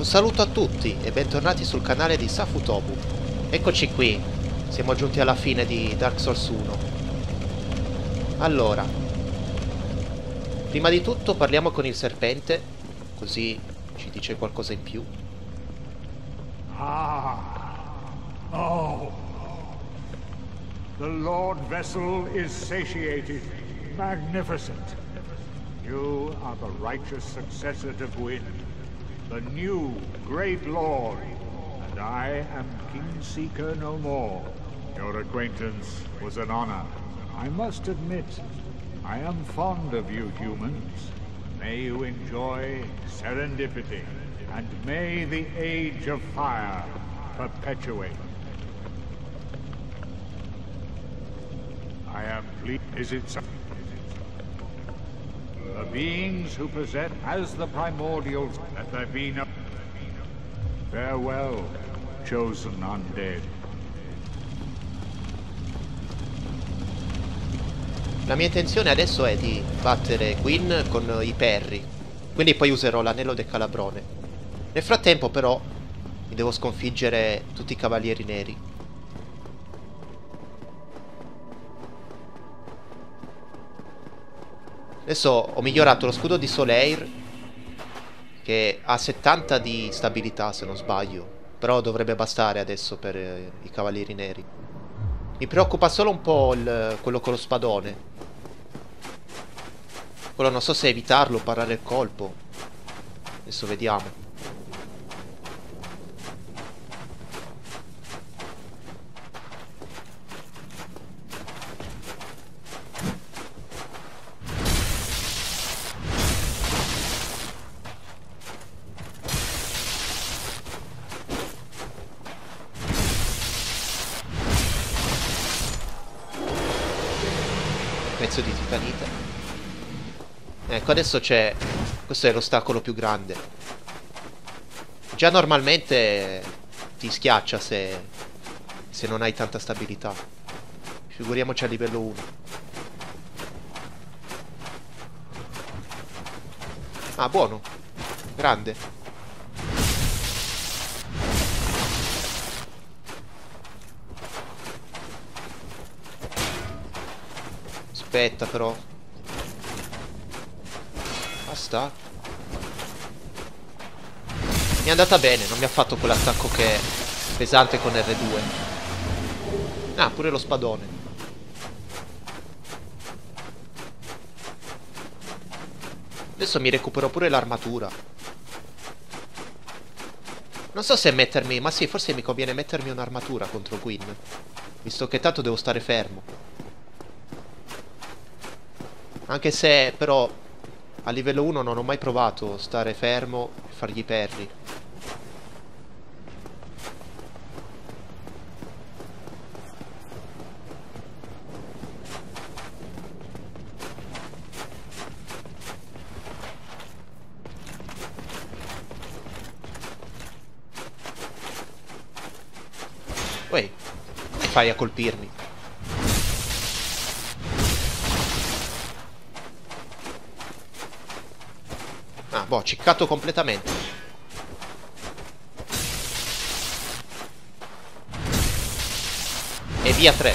Un saluto a tutti e bentornati sul canale di Safutobu. Eccoci qui, siamo giunti alla fine di Dark Souls 1. Allora, prima di tutto parliamo con il serpente, così ci dice qualcosa in più. Ah. Oh. The Lord Vessel is satiated. Magnificent. You are the righteous successor to Gwyn, the new great lord, and I am King Seeker no more. Your acquaintance was an honor. I must admit, I am fond of you humans. May you enjoy serendipity, and may the Age of Fire perpetuate. I am pleased. Is it so? The beings who possess as the primordials, that there be no... Farewell, chosen undead. La mia intenzione adesso è di battere Gwyn con i perri, quindi poi userò l'anello del calabrone. Nel frattempo però mi devo sconfiggere tutti i cavalieri neri. Adesso ho migliorato lo scudo di Soleil che ha 70 di stabilità se non sbaglio, però dovrebbe bastare adesso per eh, i cavalieri neri. Mi preoccupa solo un po' il, quello con lo spadone. Quello non so se evitarlo parare il colpo. Adesso vediamo. Ecco, adesso c'è... Questo è l'ostacolo più grande. Già normalmente ti schiaccia se... Se non hai tanta stabilità. Figuriamoci a livello 1. Ah, buono. Grande. Aspetta però. Basta. Mi è andata bene, non mi ha fatto quell'attacco che è pesante con R2. Ah, pure lo spadone. Adesso mi recupero pure l'armatura. Non so se mettermi... Ma sì, forse mi conviene mettermi un'armatura contro Gwyn. Visto che tanto devo stare fermo. Anche se però a livello 1 non ho mai provato stare fermo e fargli perri. Uè, fai a colpirmi? Ciccato completamente. E via 3.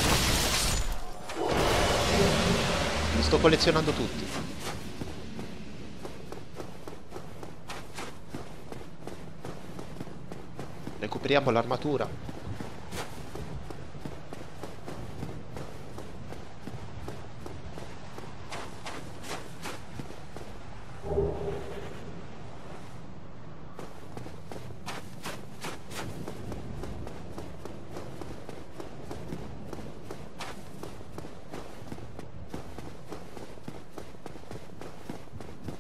Li sto collezionando tutti. Recuperiamo l'armatura.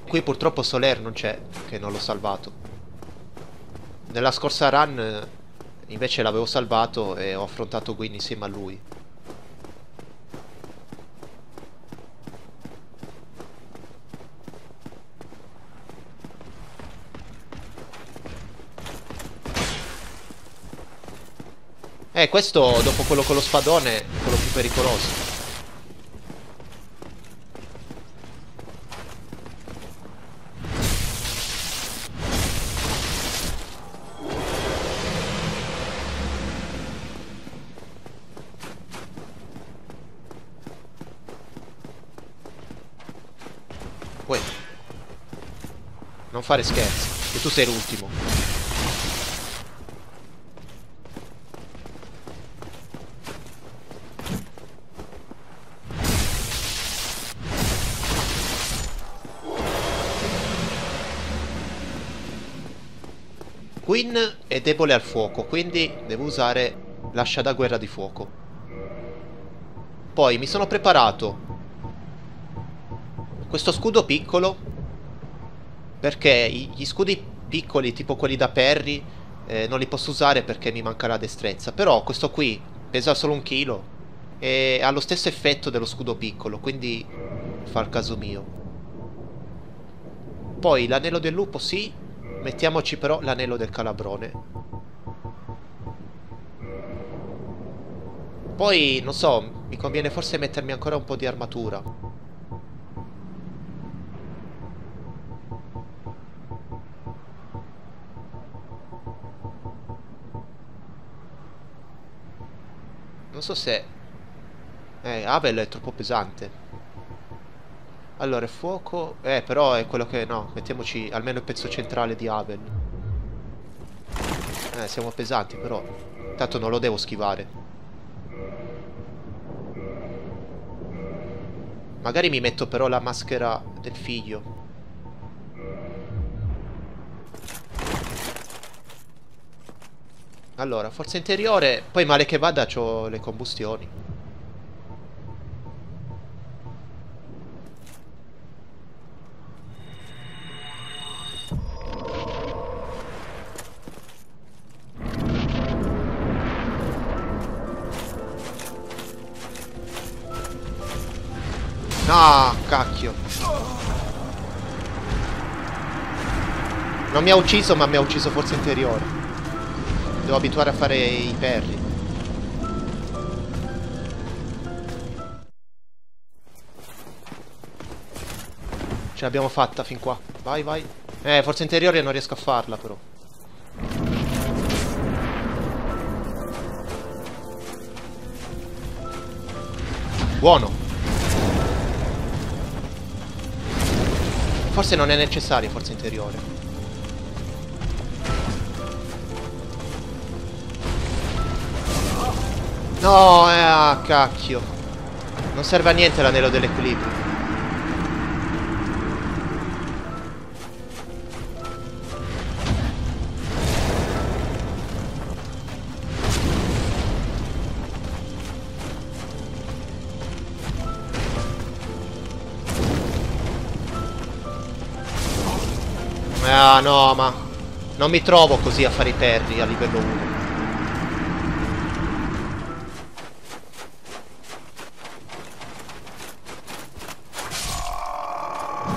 Qui purtroppo Soler non c'è, che non l'ho salvato. Nella scorsa run invece l'avevo salvato e ho affrontato Gwyn insieme a lui. Eh, questo dopo quello con lo spadone è quello più pericoloso. Fare scherzi, che tu sei l'ultimo. Queen è debole al fuoco, quindi devo usare l'ascia da guerra di fuoco. Poi mi sono preparato questo scudo piccolo perché gli scudi piccoli, tipo quelli da Perry, eh, non li posso usare perché mi manca la destrezza. Però questo qui pesa solo un chilo e ha lo stesso effetto dello scudo piccolo, quindi fa il caso mio. Poi l'anello del lupo sì, Mettiamoci però l'anello del calabrone. Poi, non so, mi conviene forse mettermi ancora un po' di armatura. So se... Eh, Abel è troppo pesante. Allora, fuoco... Eh, però è quello che... No, mettiamoci almeno il pezzo centrale di Abel. Eh, siamo pesanti, però. Tanto non lo devo schivare. Magari mi metto però la maschera del figlio. Allora, forza interiore. Poi male che vada, ho le combustioni. Ah, cacchio. Non mi ha ucciso, ma mi ha ucciso forza interiore. Devo abituare a fare i perri. Ce l'abbiamo fatta fin qua. Vai, vai. Eh, forza interiore non riesco a farla, però. Buono. Forse non è necessario forza interiore. No, eh, ah, cacchio. Non serve a niente l'anello dell'equilibrio. Ah no, ma non mi trovo così a fare i perri a livello 1.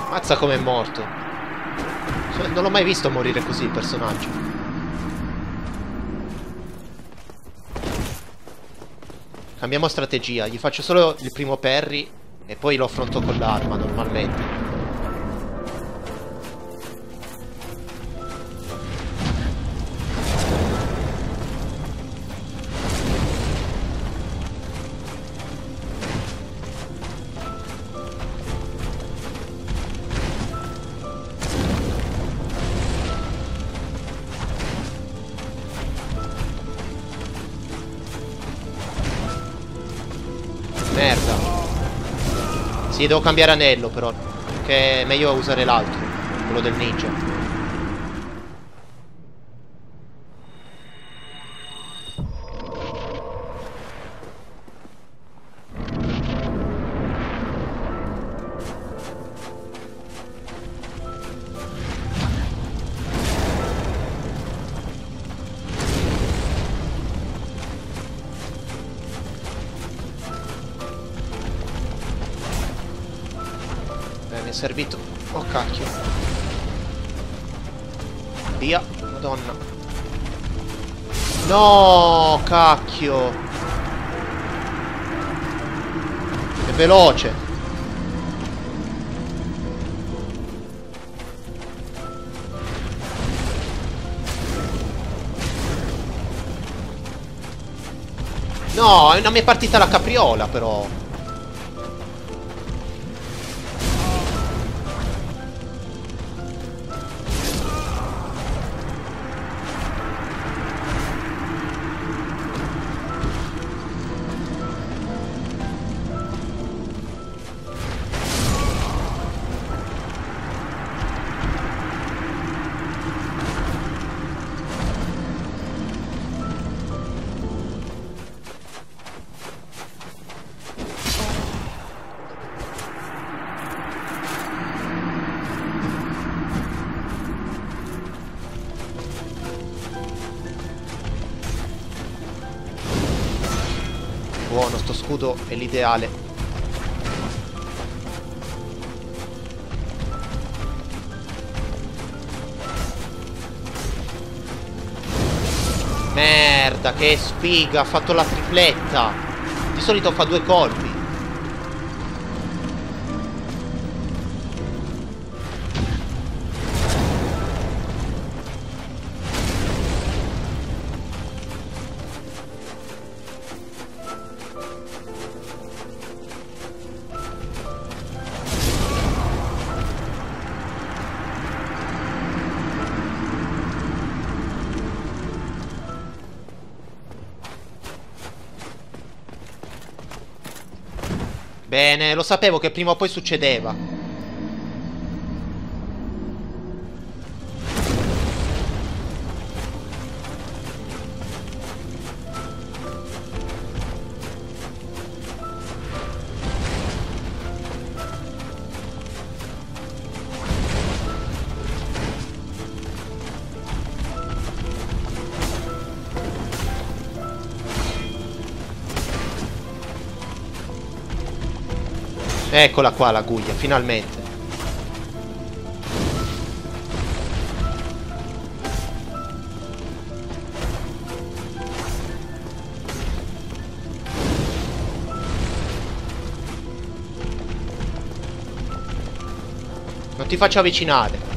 Mazza come è morto. Cioè, non l'ho mai visto morire così il personaggio. Cambiamo strategia, gli faccio solo il primo parry e poi lo affronto con l'arma normalmente. Sì, devo cambiare anello però. Che è meglio usare l'altro. Quello del ninja. Via. Madonna. No, cacchio. È veloce. No, non mi è partita la capriola però. Scudo è l'ideale. Merda, che sfiga, ha fatto la tripletta. Di solito fa due colpi. Bene, lo sapevo che prima o poi succedeva. Eccola qua la guglia, finalmente. Non ti faccio avvicinare.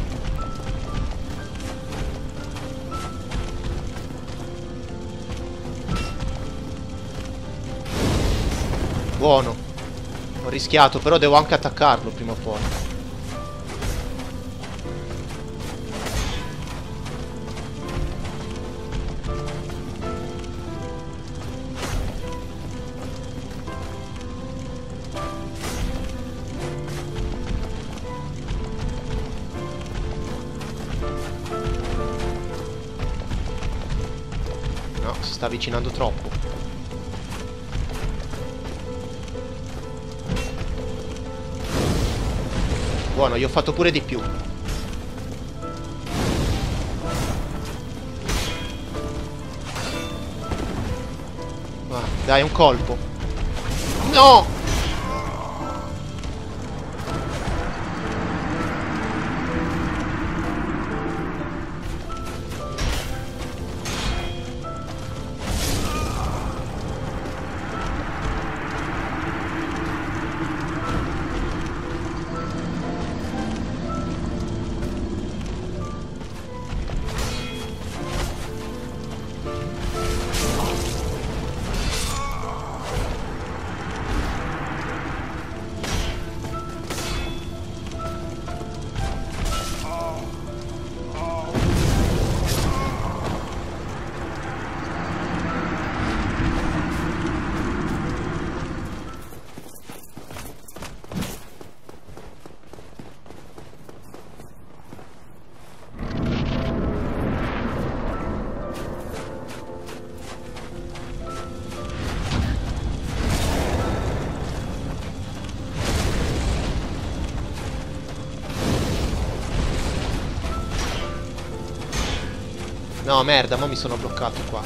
Rischiato, però devo anche attaccarlo prima o poi. Si sta avvicinando troppo. Buono, gli ho fatto pure di più. Ah, dai, un colpo. No! No, merda, mo mi sono bloccato qua.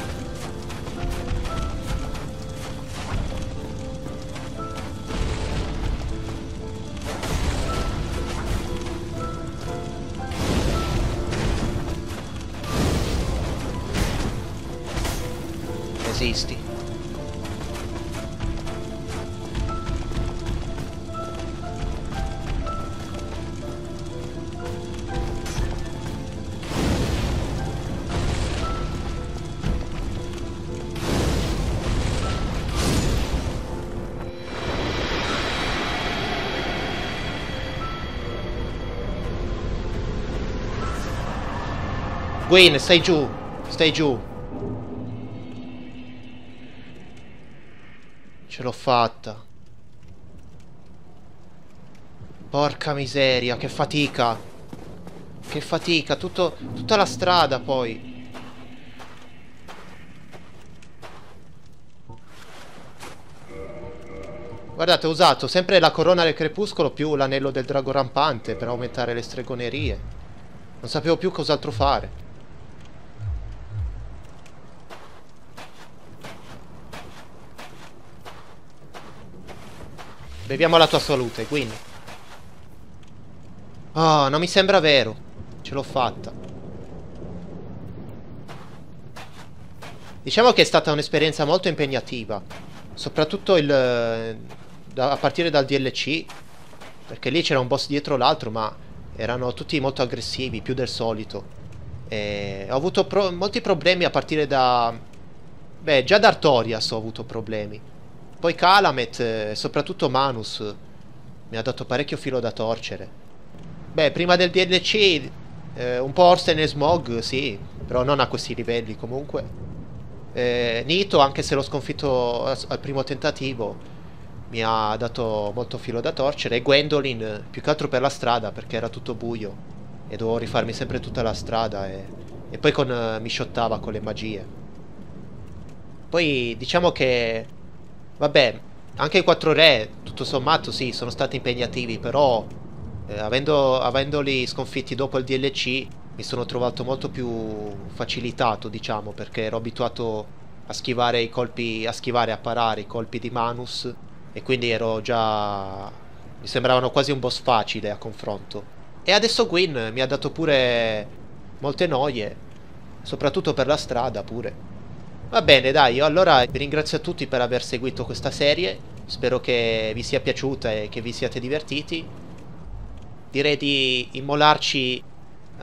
Esisti. Gwyn, stai giù. Stai giù. Ce l'ho fatta. Porca miseria, che fatica. Che fatica, tutto, tutta la strada poi. Guardate, ho usato sempre la corona del crepuscolo più l'anello del drago rampante per aumentare le stregonerie. Non sapevo più cos'altro fare. Beviamo la tua salute, Gwyn. Oh, non mi sembra vero. Ce l'ho fatta. Diciamo che è stata un'esperienza molto impegnativa. Soprattutto il... Da, a partire dal DLC. Perché lì c'era un boss dietro l'altro, ma erano tutti molto aggressivi, più del solito. E ho avuto pro molti problemi a partire da... Beh, già da Artorias ho avuto problemi. Poi Calamet e soprattutto Manus mi ha dato parecchio filo da torcere. Beh, prima del DLC eh, un po' Orsten e Smog, sì, però non a questi livelli comunque. Eh, Nito, anche se l'ho sconfitto al primo tentativo, mi ha dato molto filo da torcere. E Gwendolyn, più che altro per la strada, perché era tutto buio. E dovevo rifarmi sempre tutta la strada. E, e poi con, uh, mi shottava con le magie. Poi diciamo che Vabbè, anche i quattro re, tutto sommato, sì, sono stati impegnativi, però eh, avendo, avendoli sconfitti dopo il DLC mi sono trovato molto più facilitato, diciamo, perché ero abituato a schivare i colpi, a schivare, a parare i colpi di Manus e quindi ero già... mi sembravano quasi un boss facile a confronto. E adesso Gwyn mi ha dato pure molte noie, soprattutto per la strada pure. Va bene, dai, io allora vi ringrazio a tutti per aver seguito questa serie. Spero che vi sia piaciuta e che vi siate divertiti. Direi di immolarci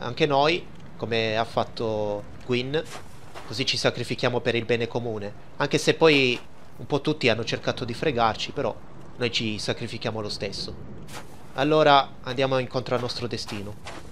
anche noi, come ha fatto Gwyn, così ci sacrifichiamo per il bene comune. Anche se poi un po' tutti hanno cercato di fregarci, però noi ci sacrifichiamo lo stesso. Allora andiamo incontro al nostro destino.